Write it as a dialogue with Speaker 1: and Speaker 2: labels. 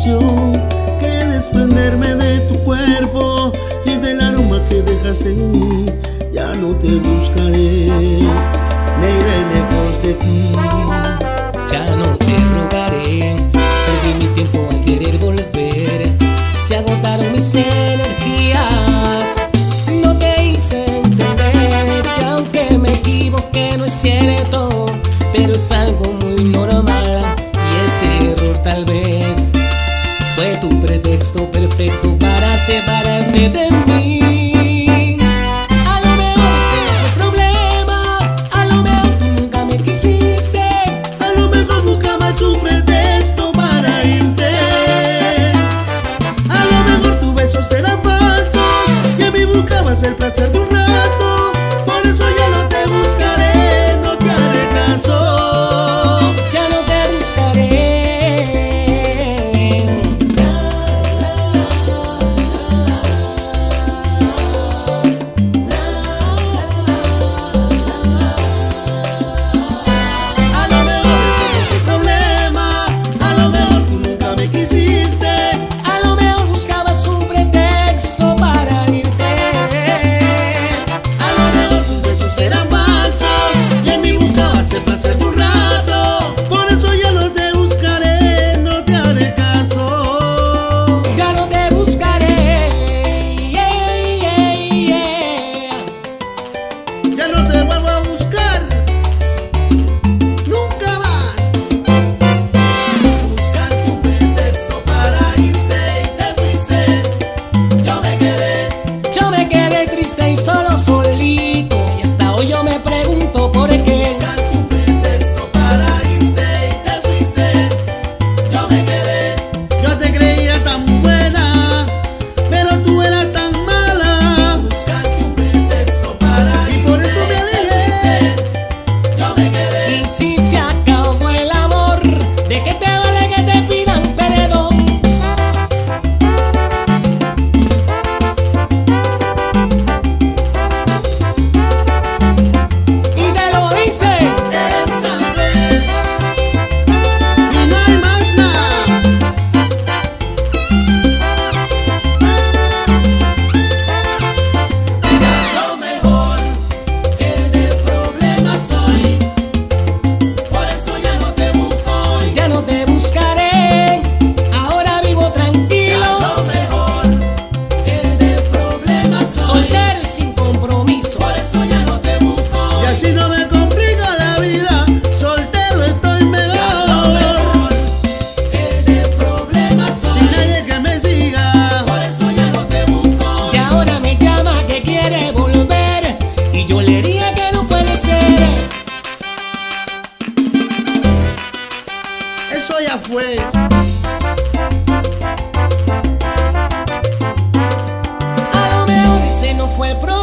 Speaker 1: opción que desprenderme de tu cuerpo y del aroma que dejas en mí. Ya no te buscaré, me iré lejos de ti.
Speaker 2: Ya no te rogaré, perdí mi tiempo al querer volver. Se agotaron mis energías, no te hice entender que aunque me equivoqué no es cierto, pero es algo muy normal y ese error tal vez. Fue tu pretexto perfecto para separarte de mí.
Speaker 1: eso ya fue. A lo mejor no fue
Speaker 2: el.